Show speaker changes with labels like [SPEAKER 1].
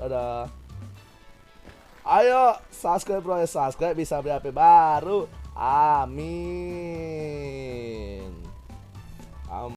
[SPEAKER 1] Dadah. Ayo subscribe bro, ya, subscribe bisa beli HP baru. Amin.